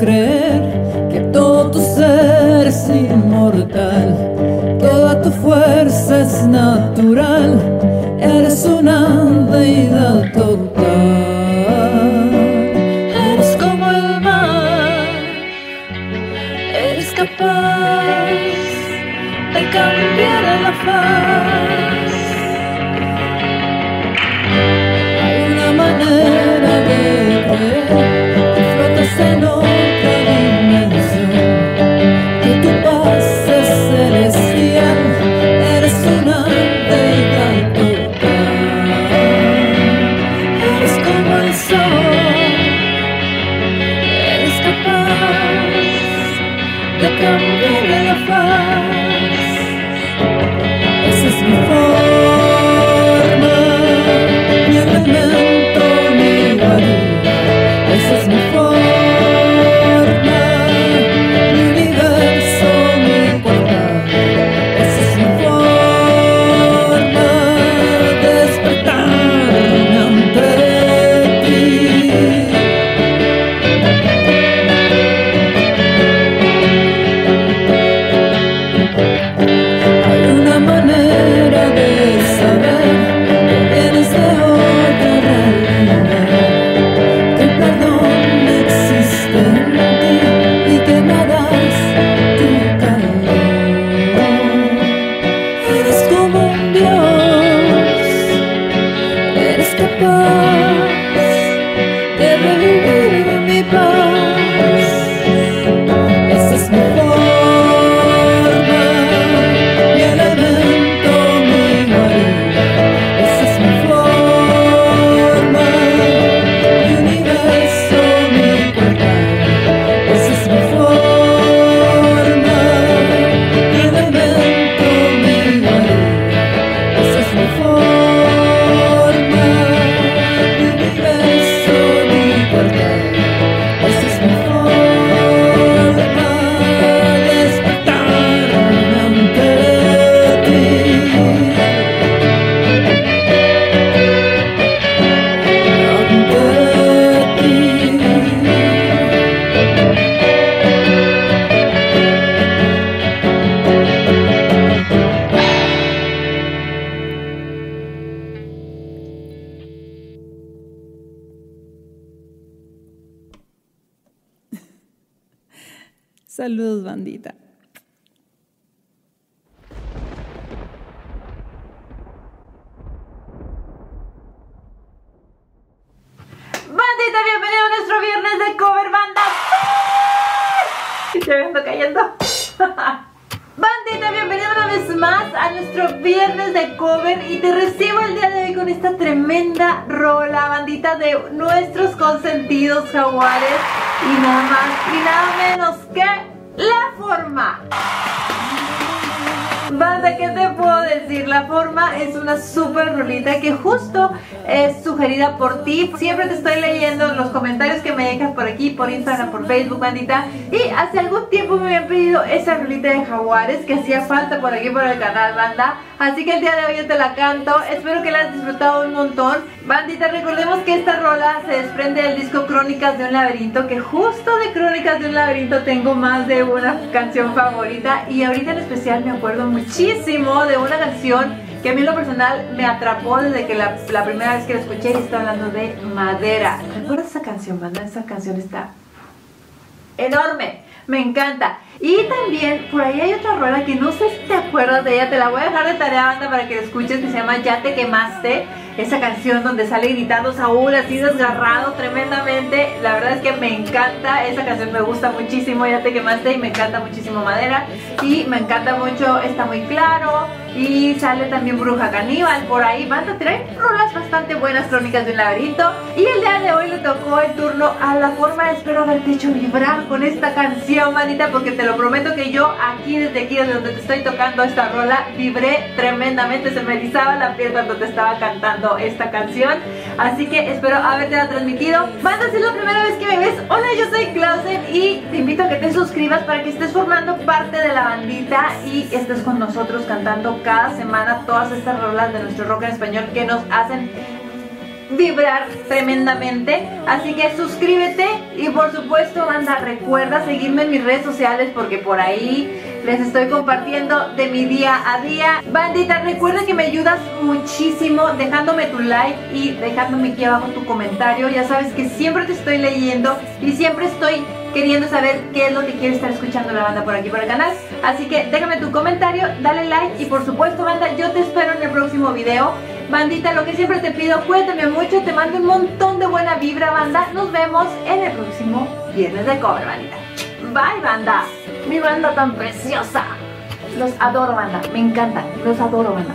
creio. De cambiar la faz. Saludos, bandita. Bandita, bienvenido a nuestro viernes de cover banda. Ya me ando cayendo. Bandita, bienvenido más a nuestro viernes de cover y te recibo el día de hoy con esta tremenda rola, bandita, de nuestros consentidos jaguares y nada más y nada menos que la forma. Banda, ¿qué te La forma es una súper rolita que justo es sugerida por ti. Siempre te estoy leyendo los comentarios que me dejas por aquí, por Instagram, por Facebook, bandita. Y hace algún tiempo me habían pedido esa rolita de jaguares que hacía falta por aquí por el canal, banda. Así que el día de hoy te la canto. Espero que la hayas disfrutado un montón. Bandita, recordemos que esta rola se desprende del disco Crónicas de un laberinto, que justo de Crónicas de un laberinto tengo más de una canción favorita. Y ahorita en especial me acuerdo muchísimo de una canción que a mí en lo personal me atrapó desde que la, primera vez que la escuché y está hablando de madera. ¿Recuerdas esa canción, banda? Esa canción está enorme, me encanta. Y también por ahí hay otra rola que no sé si te acuerdas de ella, te la voy a dejar de tarea banda para que la escuches que se llama Ya te quemaste. Esa canción donde sale gritando Saúl así desgarrado tremendamente. La verdad es que me encanta, esa canción me gusta muchísimo, Ya te quemaste y me encanta muchísimo Madera. Y me encanta mucho, está muy claro. Y sale también Bruja Caníbal por ahí. Banda, trae rolas bastante buenas, Crónicas de un laberinto. Y el día de hoy le tocó el turno a la forma. Espero haberte hecho vibrar con esta canción, bandita, porque te lo prometo que yo aquí, desde aquí, desde donde te estoy tocando esta rola, vibré tremendamente. Se me erizaba la piel cuando te estaba cantando esta canción. Así que espero haberte la transmitido. Banda, si es la primera vez que me ves, hola, yo soy Clausen y te invito a que te suscribas para que estés formando parte de la bandita y estés con nosotros cantando cada semana todas estas rolas de nuestro rock en español que nos hacen vibrar tremendamente así que suscríbete y por supuesto banda recuerda seguirme en mis redes sociales porque por ahí les estoy compartiendo de mi día a día. Bandita, recuerda que me ayudas muchísimo dejándome tu like y dejándome aquí abajo tu comentario. Ya sabes que siempre te estoy leyendo y siempre estoy queriendo saber qué es lo que quiere estar escuchando la banda por aquí por el canal. Así que déjame tu comentario, dale like y por supuesto banda, yo te espero en el próximo video. Bandita, lo que siempre te pido, cuéntame mucho, te mando un montón de buena vibra, banda. Nos vemos en el próximo viernes de cover, bandita. Bye, banda. Mi banda tan preciosa. Los adoro, banda. Me encantan. Los adoro, banda.